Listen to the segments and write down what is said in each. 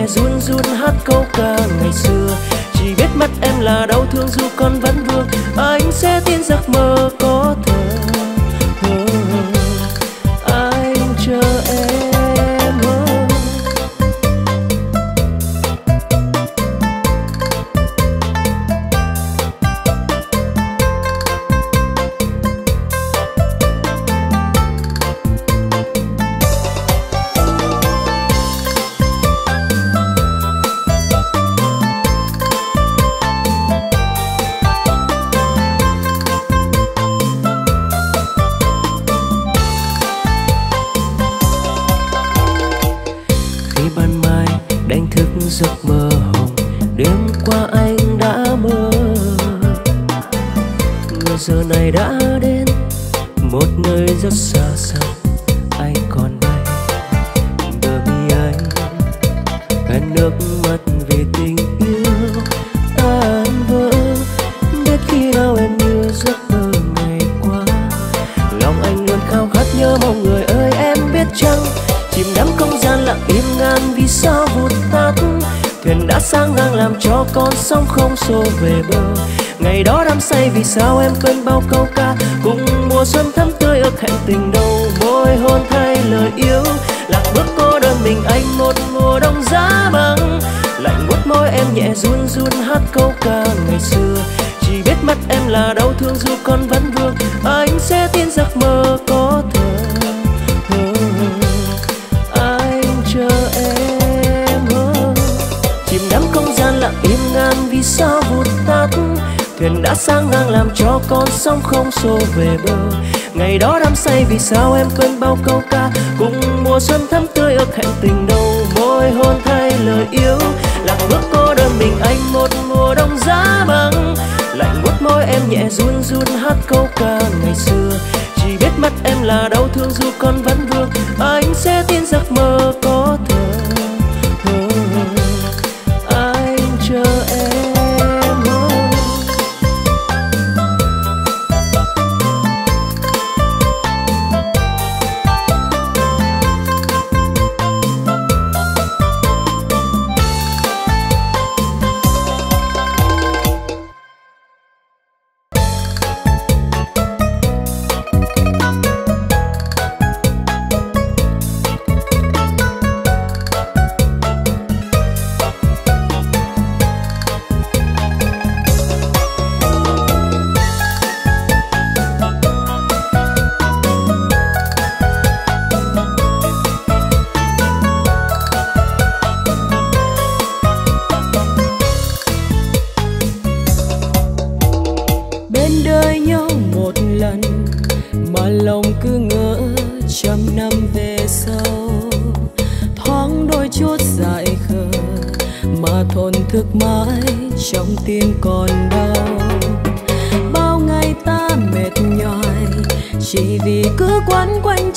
môi run run hát câu ca ngày xưa. Chỉ biết mất em là đau thương dù con vẫn vương. Anh sẽ tin giấc mơ có thể tình đầu môi hôn thay lời yêu. Lạc bước cô đơn mình anh một mùa đông giá băng lạnh buốt môi em nhẹ run run hát câu ca ngày xưa. Chỉ biết mắt em là đau thương dù con vẫn vương. Anh sẽ tin giấc mơ có thật anh chờ em chìm đắm không gian lặng im ngang vì sao vụt tắt. Thuyền đã sang ngang làm cho con sóng không xô về bờ ngày đó đắm say vì sao em quên bao câu ca? Cùng mùa xuân thắm tươi ước hẹn tình đầu môi hôn thay lời yêu. Lạc bước cô đơn mình anh một mùa đông giá băng lạnh buốt môi em nhẹ run run hát câu ca ngày xưa. Chỉ biết mắt em là đau thương dù con vẫn vương. Anh sẽ tin giấc mơ trong tim còn đau. Bao ngày ta mệt nhoài chỉ vì cứ quấn quanh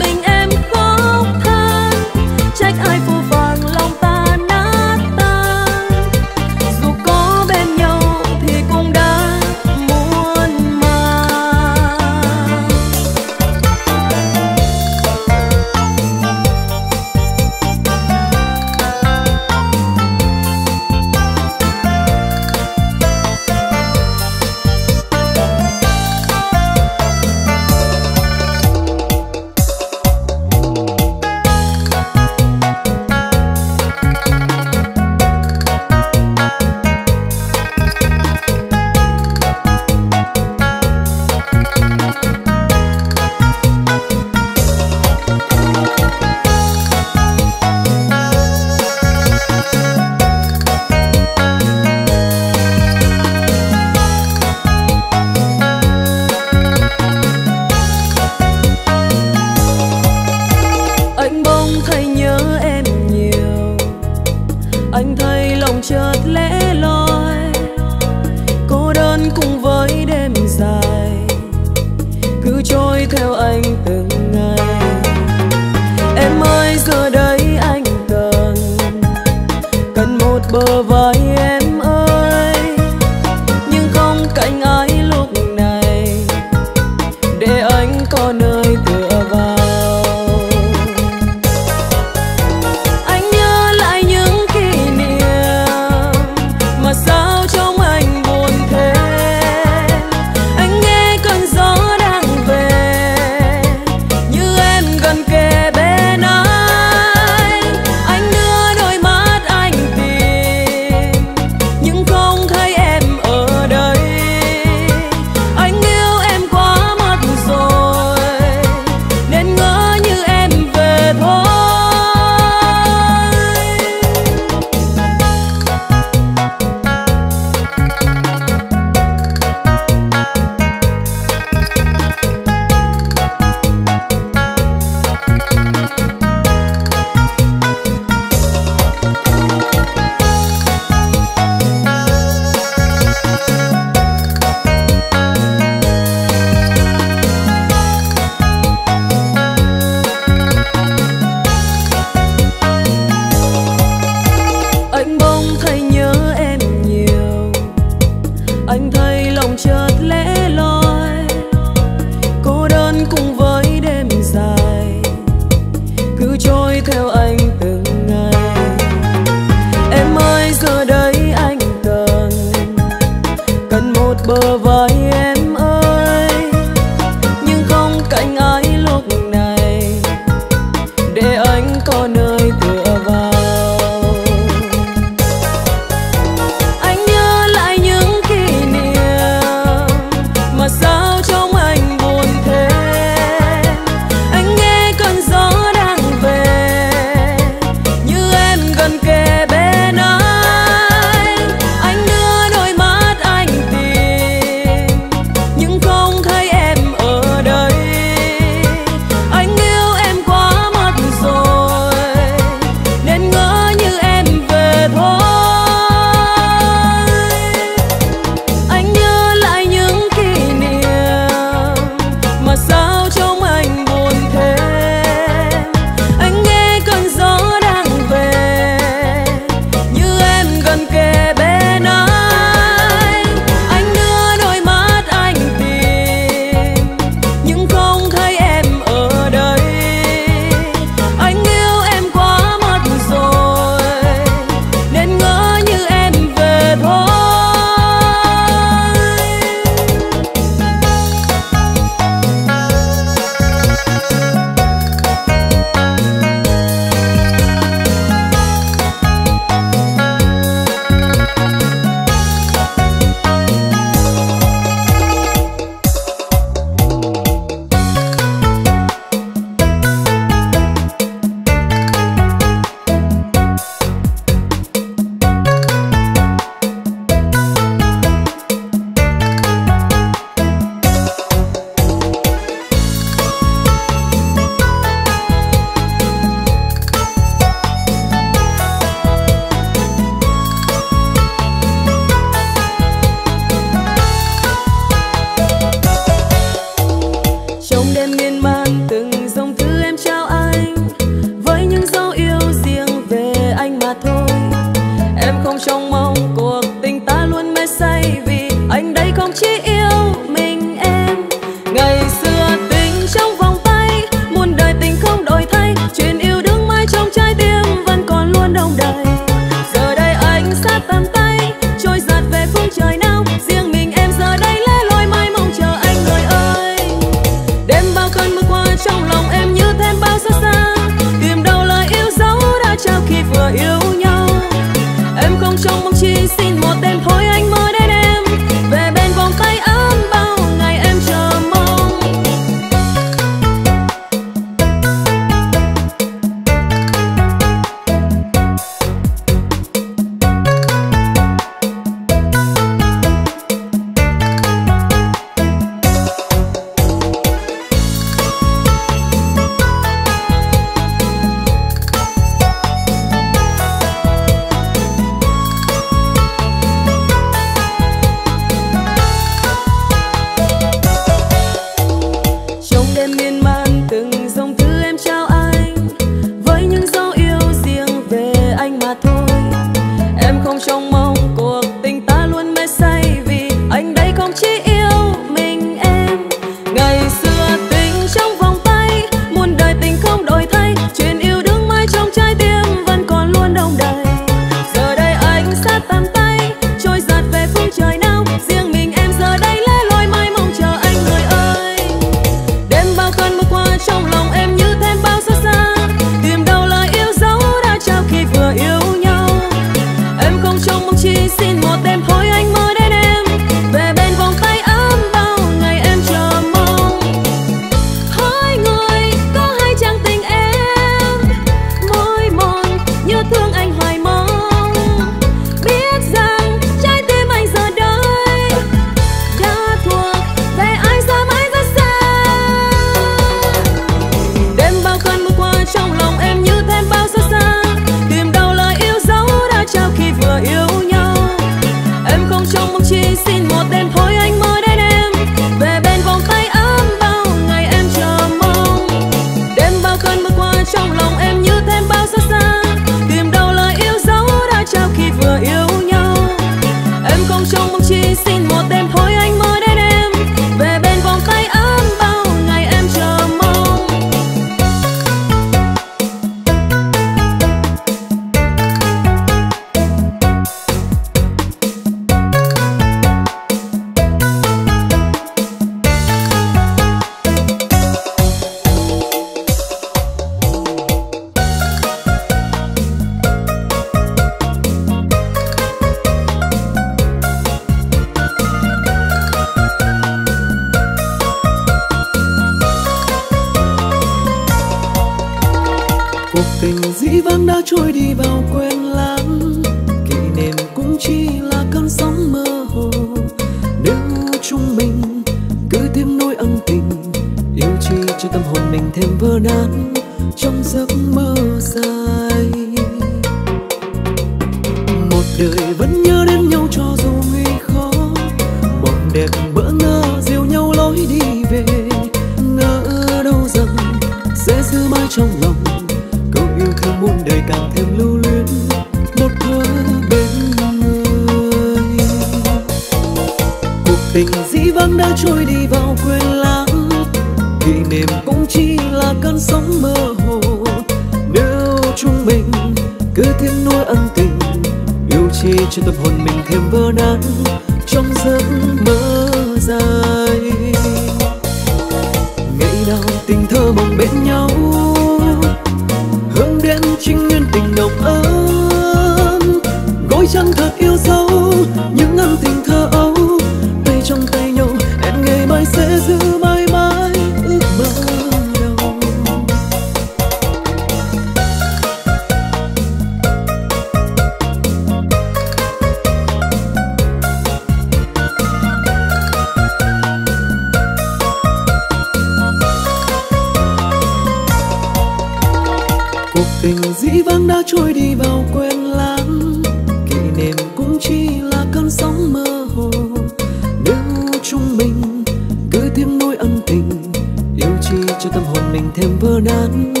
bờ nan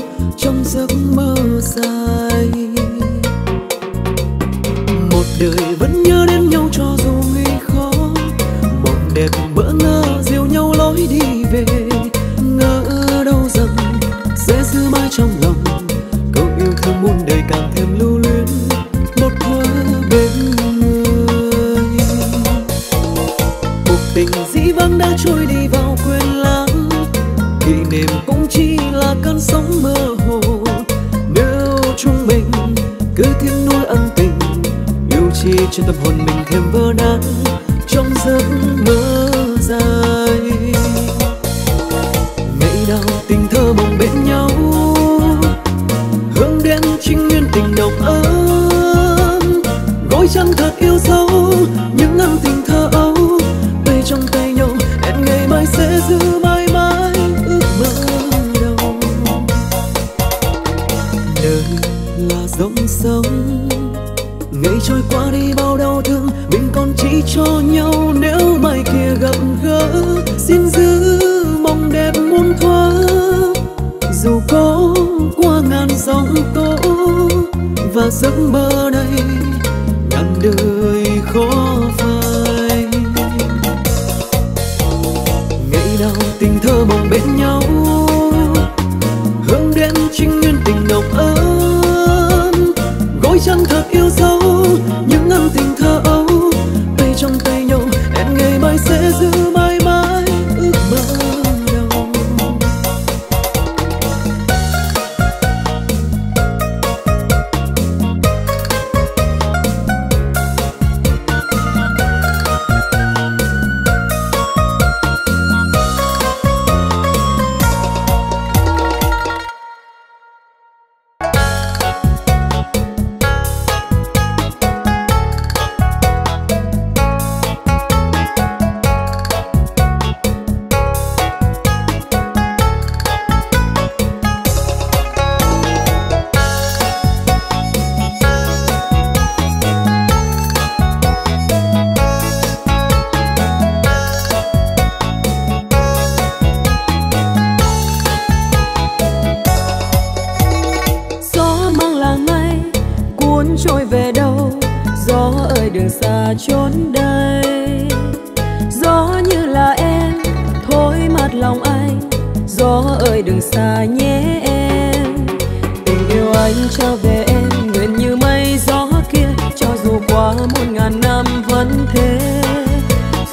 một ngàn năm vẫn thế.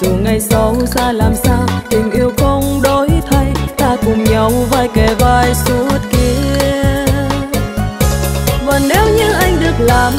Dù ngày sau xa làm sao, tình yêu không đổi thay, ta cùng nhau vai kề vai suốt kia và nếu như anh được làm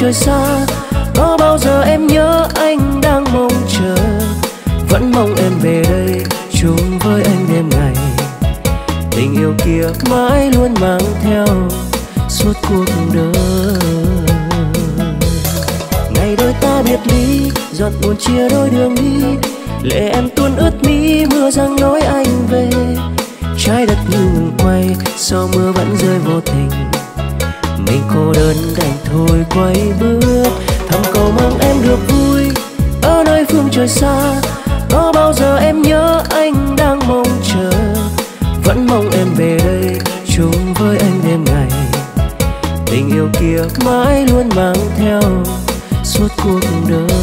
trôi xa. Có bao giờ em nhớ anh đang mong chờ? Vẫn mong em về đây chung với anh đêm ngày. Tình yêu kia mãi luôn mang theo suốt cuộc đời. Ngày đôi ta biệt ly, giọt buồn chia đôi đường đi. Lệ em tuôn ướt mi, mưa giăng nói anh về. Trái đất như ngừng quay sau mưa vẫn rơi vô tình? Mình cô đơn đành thôi quay bước. Thầm cầu mong em được vui ở nơi phương trời xa. Có bao giờ em nhớ anh đang mong chờ? Vẫn mong em về đây chung với anh đêm ngày. Tình yêu kia mãi luôn mang theo suốt cuộc đời.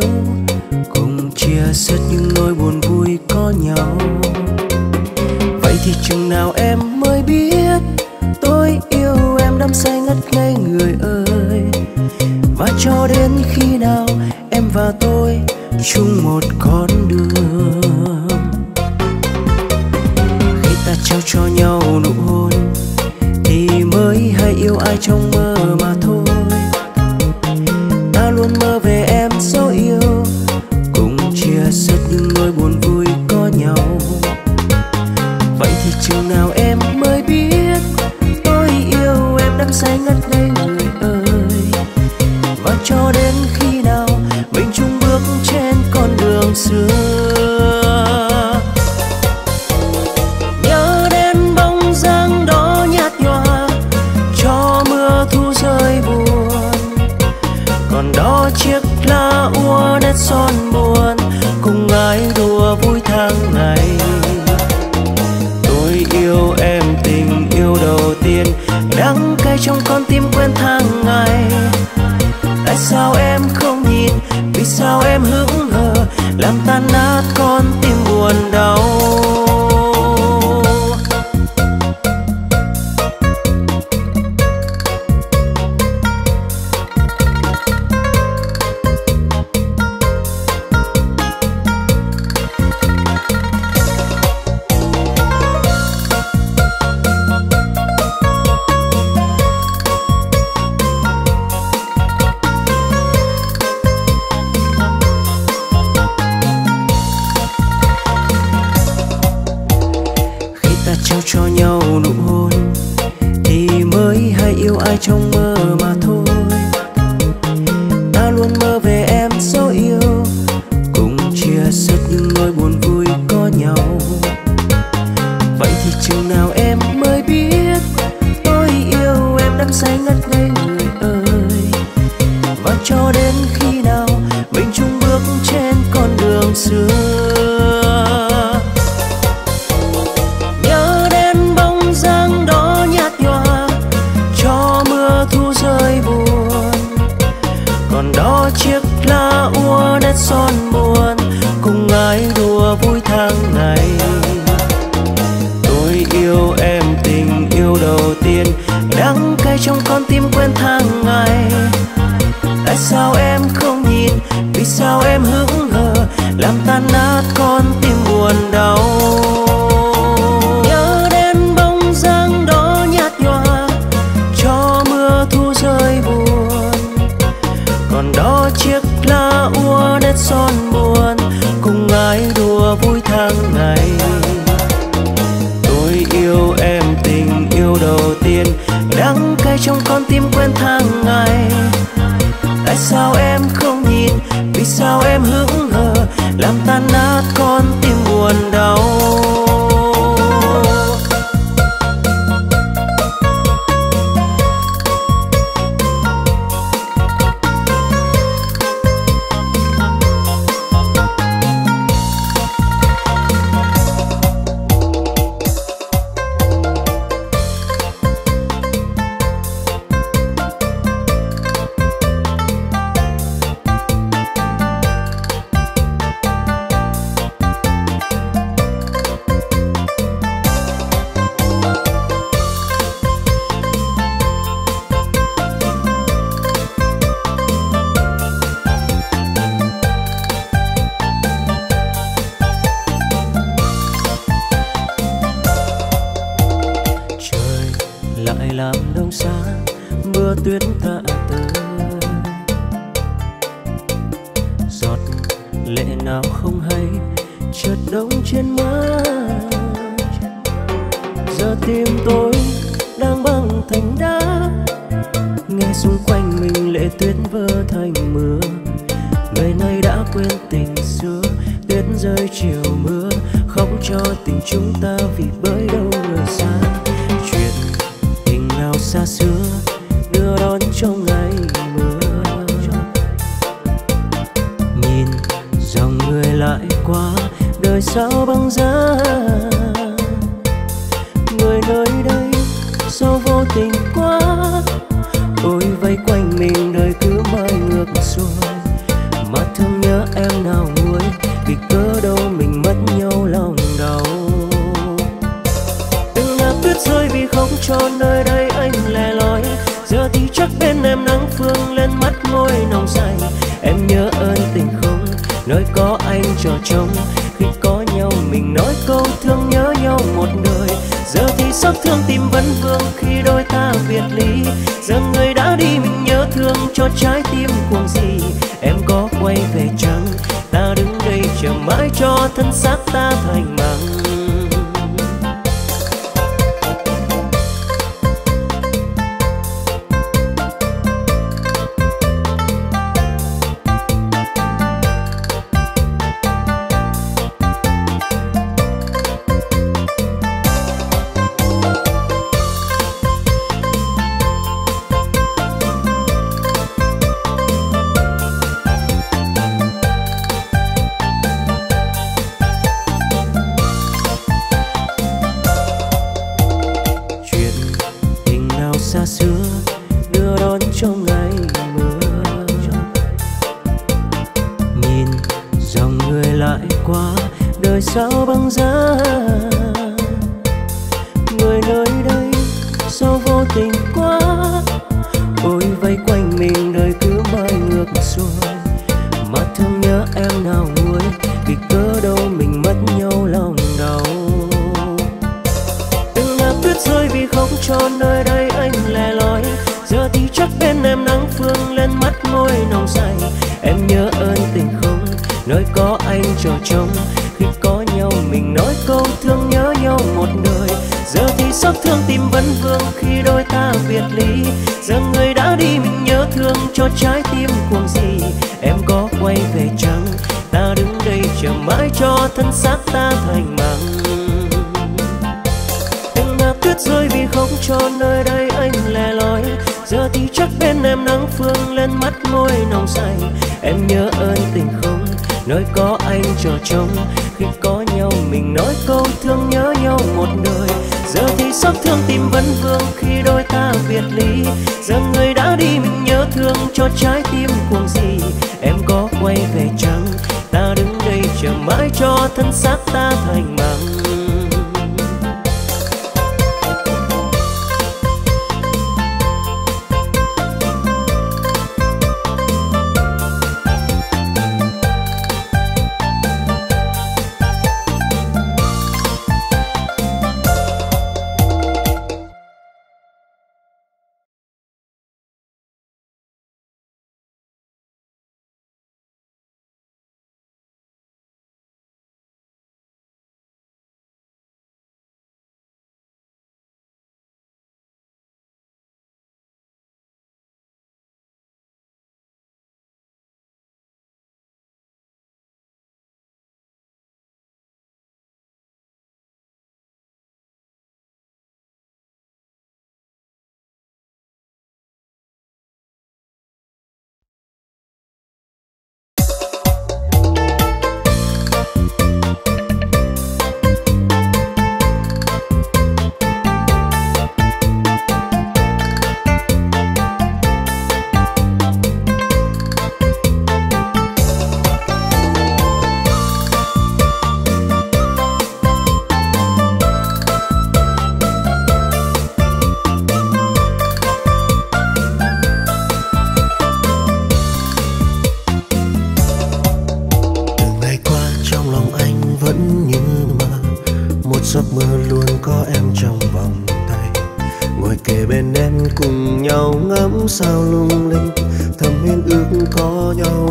hiếu cùng chia sớt những nỗi buồn vui có nhau. Vậy thì chừng nào em mới biết, tôi yêu em đắm say ngất ngây người ơi. Và cho đến khi nào em và tôi chung một con đường. Son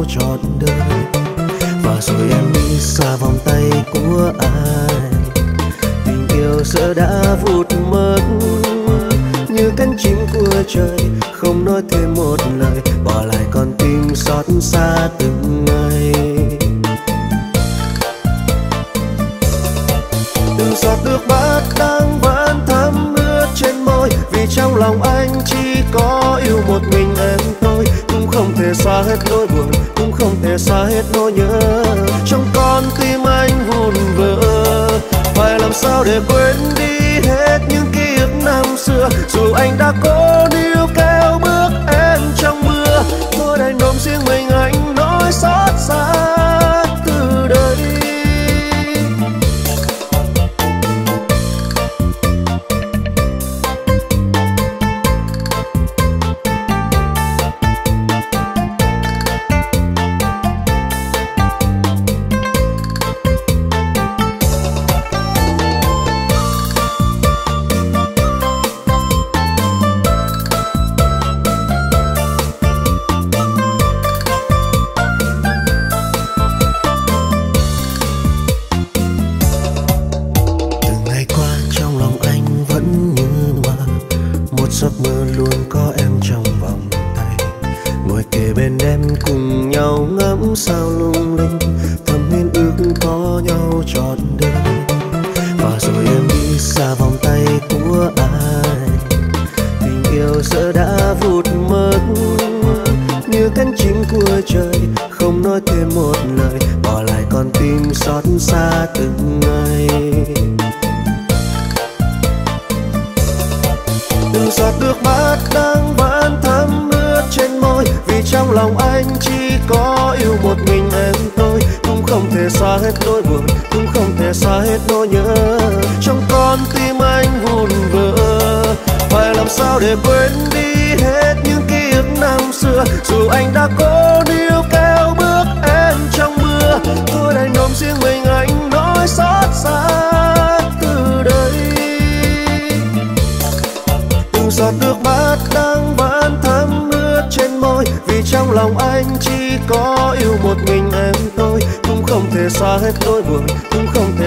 trọn đời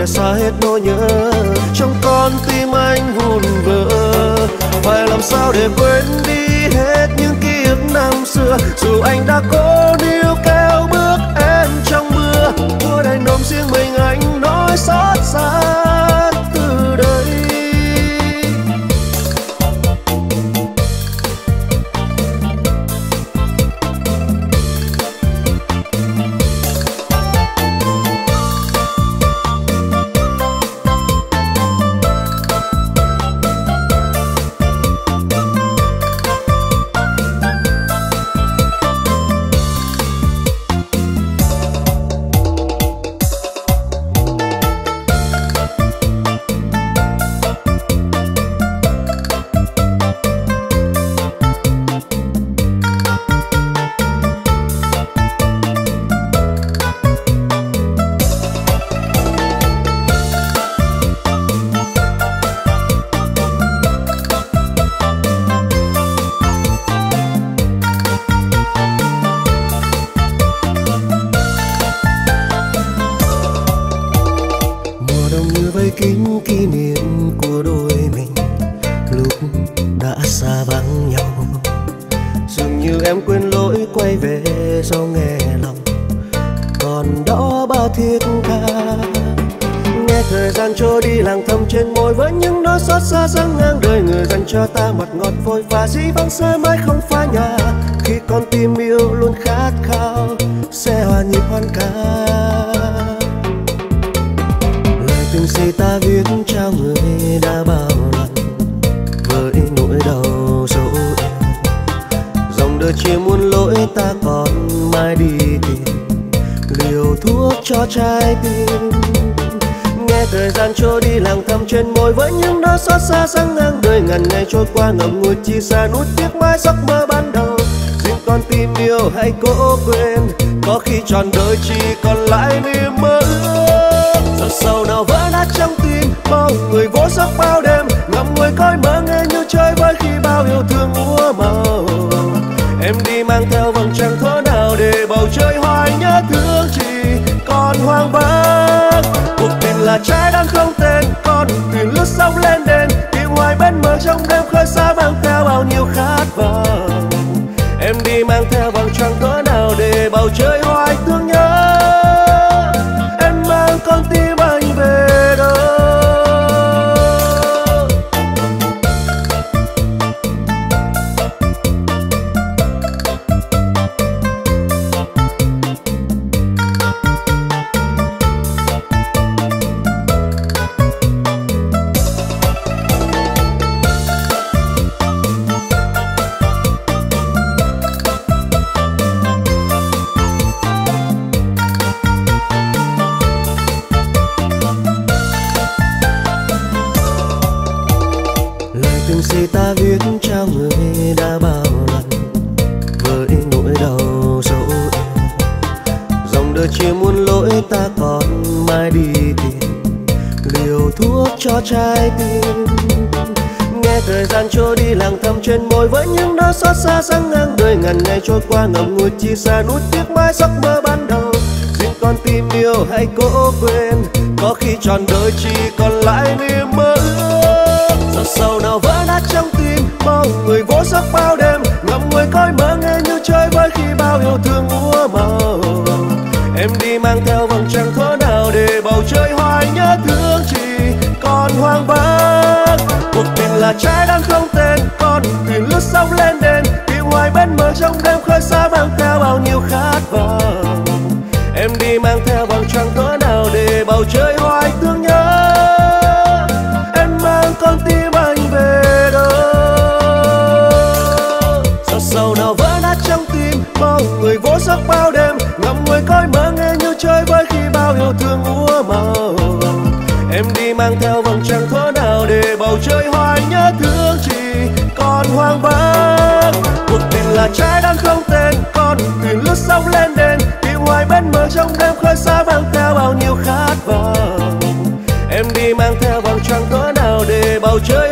xa hết nỗi nhớ. Trong con tim anh hồn vỡ phải làm sao để quên đi hết những ký ức năm xưa? Dù anh đã cố níu kéo bước em trong mưa mùa đành nồng riêng mình. là nút tiếc mãi giấc mơ ban đầu. Riêng con tim yêu hãy cố quên. Trời hoài ngàn ngày trôi qua ngậm ngùi chi xa nút tiếc mãi giấc mơ ban đầu. Riêng con tim yêu hãy cố quên, có khi tròn đời chỉ còn lại niềm mơ ước. Giọt sầu nào vỡ nát trong tim, bao người vỗ giấc bao đêm, ngậm ngùi coi mơ nghe như chơi với khi bao yêu thương úa màu. Em đi mang theo vầng trăng thơ nào để bầu trời hoài nhớ thương chỉ còn hoang vắng. Cuộc tình là trái đang không em đi mang theo vầng trăng cỡ nào để bầu trời hoài thương nhớ? Em mang con tim anh về đâu giọt sầu nào vỡ nát trong tim, bao người vô sắc bao đêm, ngậm ngùi coi mơ nghe như chơi với khi bao yêu thương úa màu. Em đi mang theo vầng trăng cỡ nào để bầu trời hoài nhớ thương chỉ còn hoang vắng. Cuộc tình là trái đang không mơ trong đêm khơi xa mang theo bao nhiêu khát vọng. Em đi mang theo vòng trăng cỡ nào để bầu trời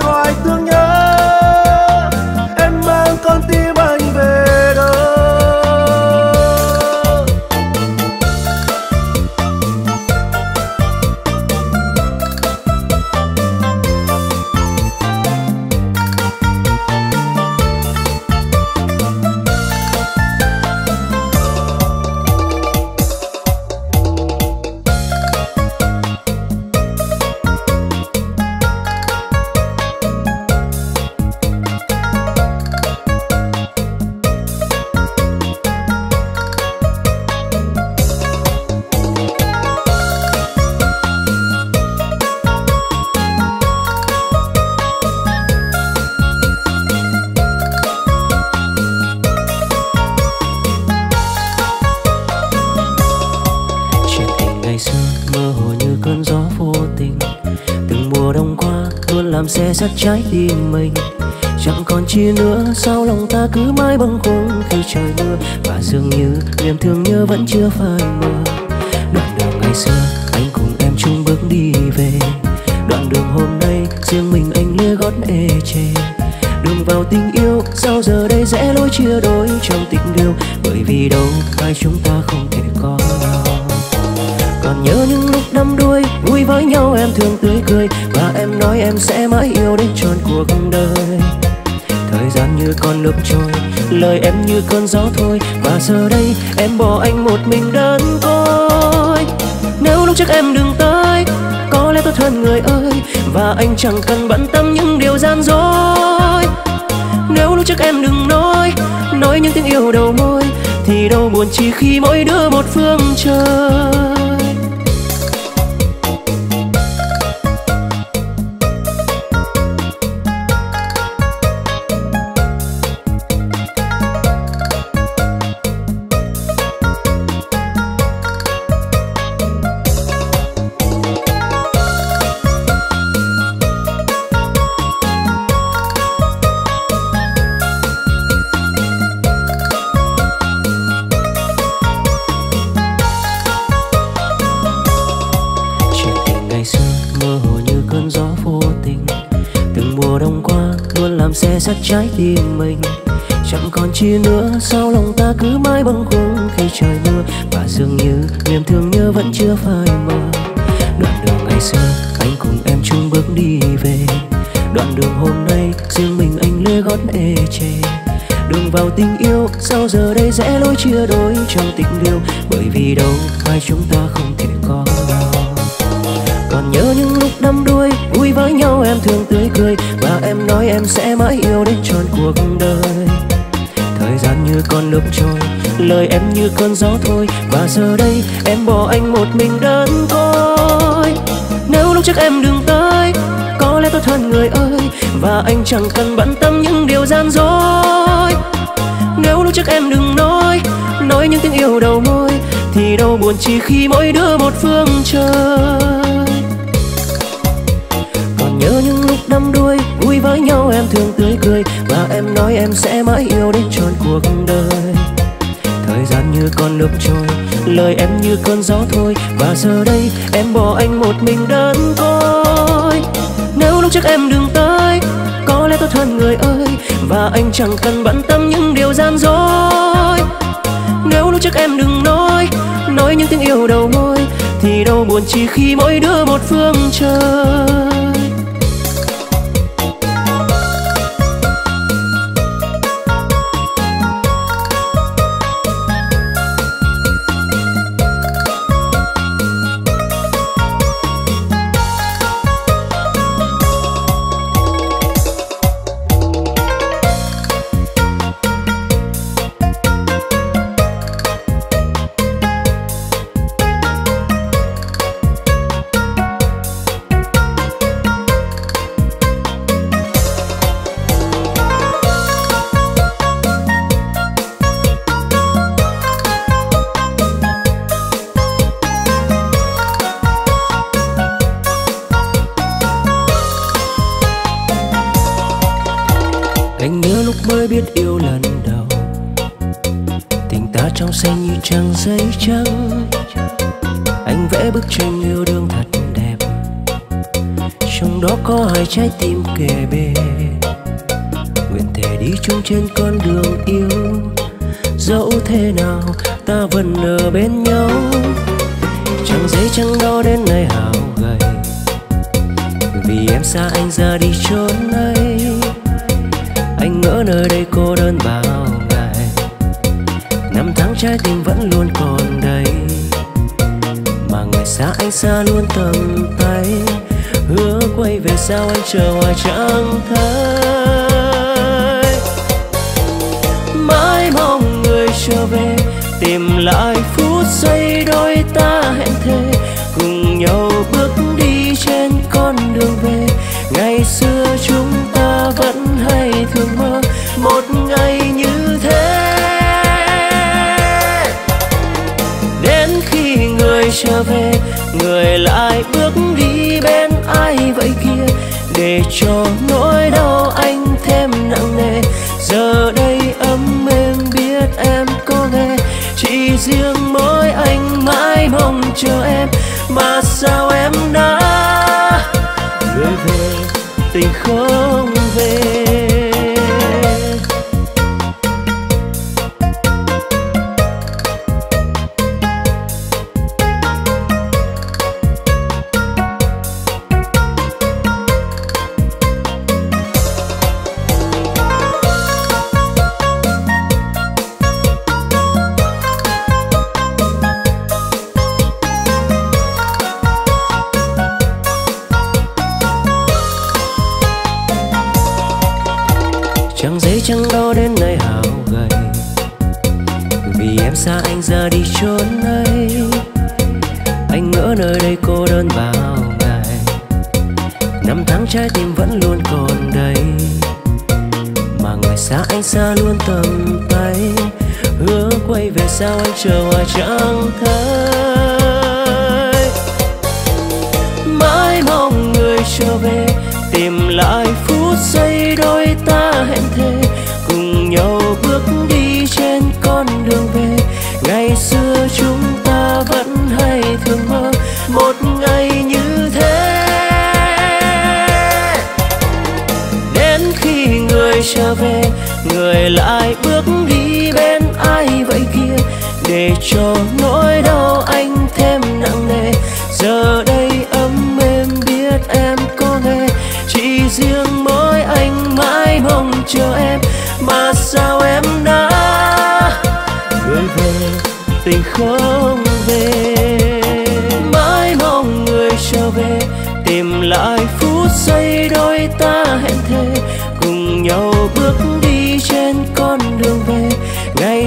dường như niềm thương nhớ vẫn chưa phai mờ. Đoạn đường ngày xưa, anh cùng em chung bước đi về. Đoạn đường hôm nay, riêng mình anh lê gót ê chề. Đường vào tình yêu, sao giờ đây rẽ lối chia đôi trong tình yêu bởi vì đâu hai chúng ta không thể có còn nhớ những lúc đắm đuôi, vui với nhau em thường tươi cười. Và em nói em sẽ mãi yêu đến trọn cuộc đời. Thời gian như con nước trôi lời em như cơn gió thôi, và giờ đây em bỏ anh một mình đơn côi. Nếu lúc trước em đừng tới, có lẽ tốt hơn người ơi, và anh chẳng cần bận tâm những điều gian dối. Nếu lúc trước em đừng nói nói những tiếng yêu đầu môi, thì đâu buồn chỉ khi mỗi đứa một phương trời. Trái tim mình. Chẳng còn chi nữa, sao lòng ta cứ mãi bâng khuâng khi trời mưa? Và dường như niềm thương nhớ vẫn chưa phai mờ. Đoạn đường ngày xưa, anh cùng em chung bước đi về. Đoạn đường hôm nay, riêng mình anh lê gót ê chề. Đường vào tình yêu, sao giờ đây rẽ lối chia đôi trong tình yêu? Bởi vì đâu hai chúng ta không em sẽ mãi yêu đến trọn cuộc đời. Thời gian như con nước trôi, lời em như cơn gió thôi, và giờ đây em bỏ anh một mình đơn côi nếu lúc trước em đừng tới, có lẽ tốt hơn người ơi, và anh chẳng cần bận tâm những điều gian dối. Nếu lúc trước em đừng nói nói những tiếng yêu đầu môi, thì đâu buồn chỉ khi mỗi đứa một phương trời. Còn nhớ những với nhau, em thường tươi cười. Và em nói em sẽ mãi yêu đến trọn cuộc đời. Thời gian như con nước trôi, lời em như cơn gió thôi. Và giờ đây, em bỏ anh một mình đơn côi nếu lúc trước em đừng tới, có lẽ tốt hơn người ơi. Và anh chẳng cần bận tâm những điều gian dối. Nếu lúc trước em đừng nói nói những tiếng yêu đầu môi, thì đâu buồn chỉ khi mỗi đứa một phương trời. Xa anh xa luôn tầm tay. Hứa quay về sao anh chờ hoài chẳng thấy mãi mong người trở về, tìm lại người lại bước đi bên ai vậy kia? Để cho nỗi đau anh thêm nặng nề. Giờ đây ấm êm biết em có nghe. Chỉ riêng mỗi anh mãi mong chờ em. Mà sao em đã người về, tình không về? Mãi mong người trở về, tìm lại phút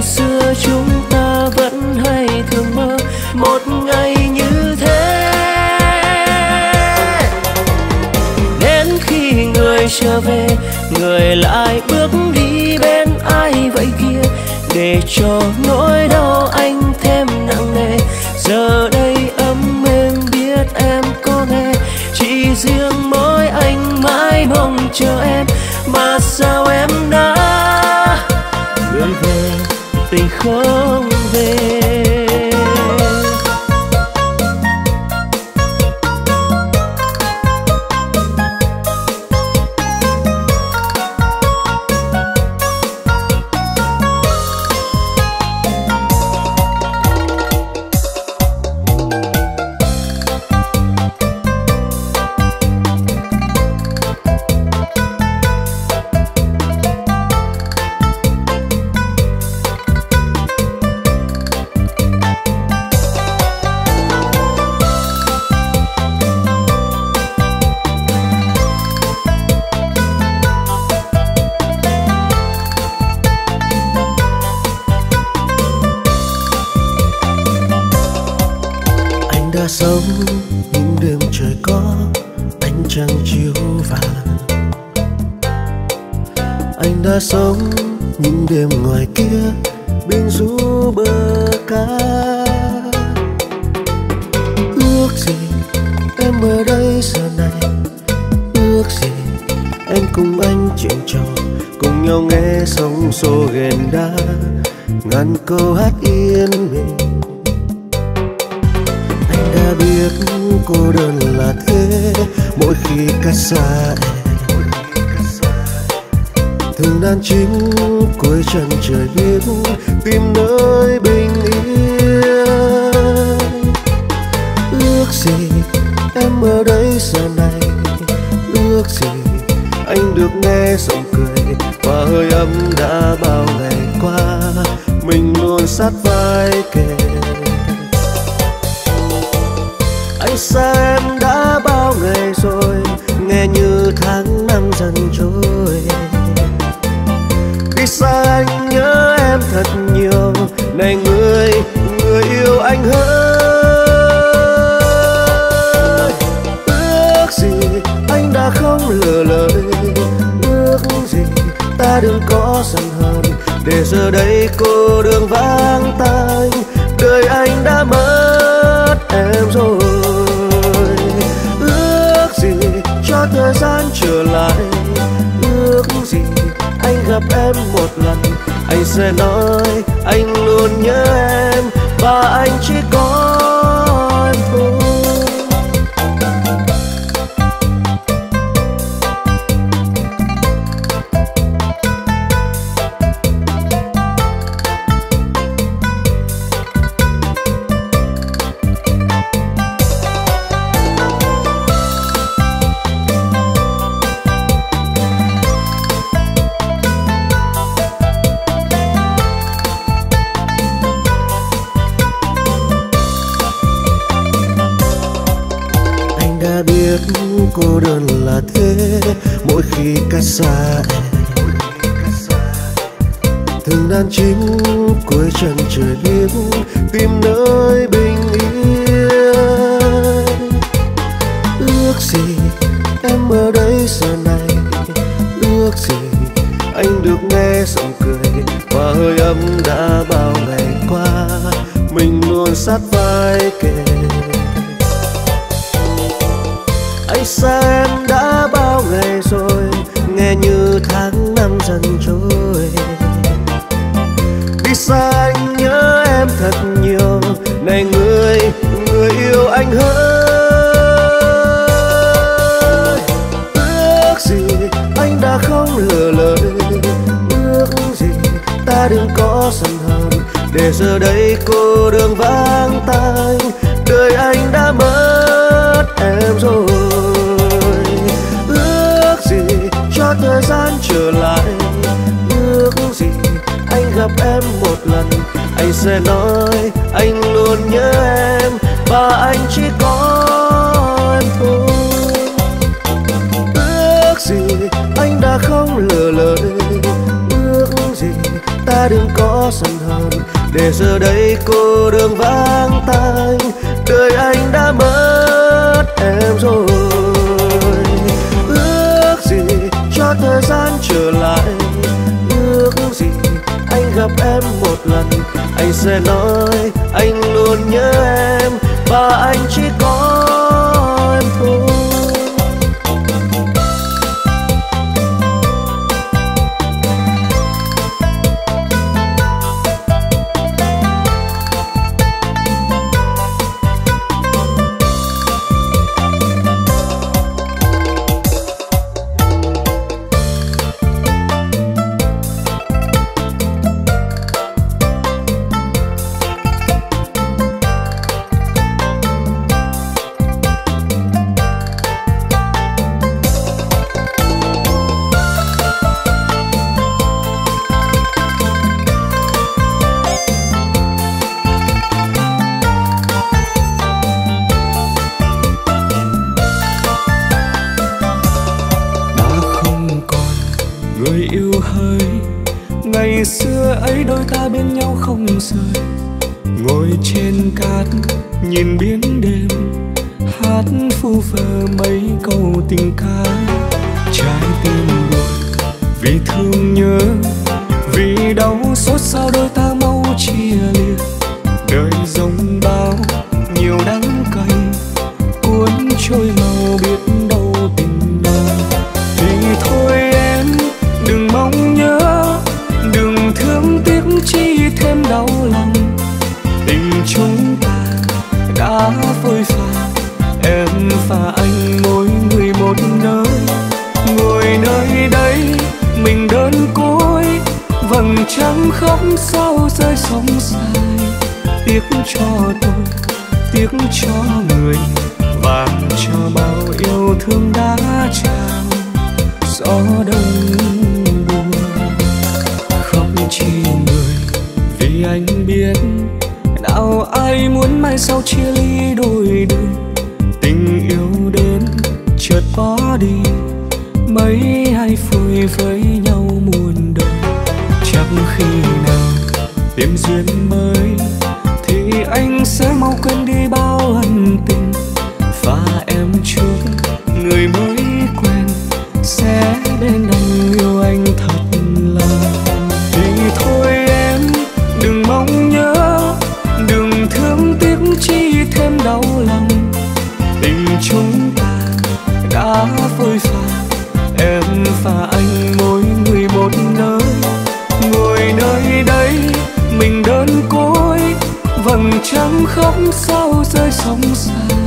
xưa chúng ta vẫn hay thường mơ một ngày như thế. Đến khi người trở về, người lại bước đi bên ai vậy kia? Để cho nỗi đau anh thêm nặng nề. Giờ đây ấm êm biết em có nghe. Chỉ riêng mỗi anh mãi mong chờ em. Tình mỗi khi cách xa. Em thường đàn chính cuối chân trời biết tìm nơi bình yên. Ước gì em ở đây giờ này. Ước gì anh được nghe giọng cười và hơi ấm đã bao ngày qua. Mình luôn sát vai kề. Anh xa em đã bao ngày rồi tháng năm dần trôi. Khi xa anh nhớ em thật nhiều, này người người yêu anh ơi. Ước gì anh đã không lừa lời, ước gì ta đừng có giận hờn. Để giờ đây cô đường vắng tanh, đời anh đã mất thời gian trở lại. Ước gì anh gặp em một lần. Anh sẽ nói anh luôn nhớ em. Và anh chỉ có gió hờn để giờ đây cô đường vắng tay đời anh đã mất em rồi. Ước gì cho thời gian trở lại, ước gì anh gặp em một lần. Anh sẽ nói, anh luôn nhớ em, và anh chỉ có em thôi. phơi phai em và anh mỗi người một nơi. Ngồi nơi đây, mình đơn côi. Vầng trăng khóc sao rơi sóng dài.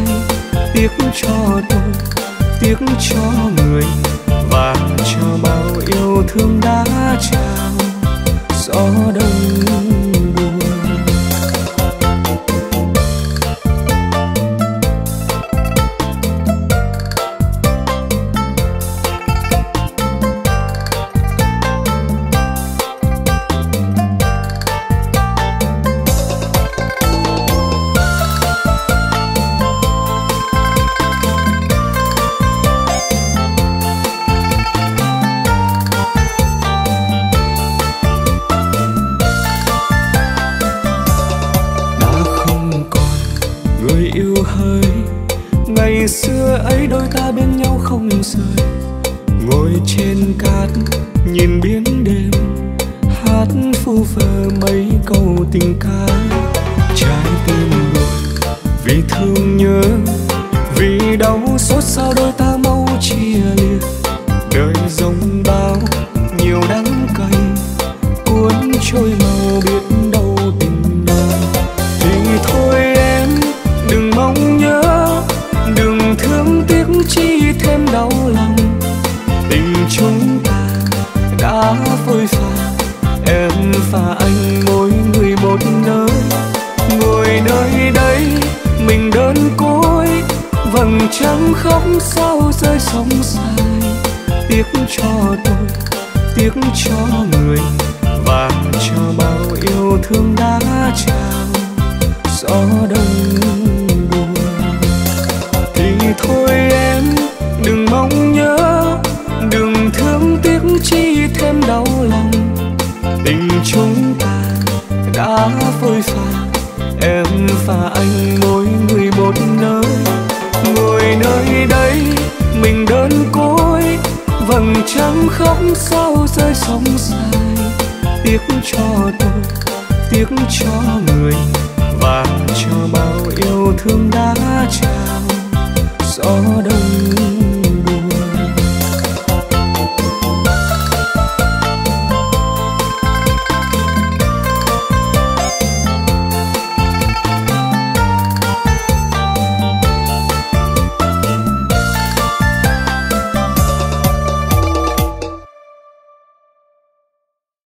Tiếc cho tôi, tiếc cho người. Và cho bao yêu thương đã trao. Gió đông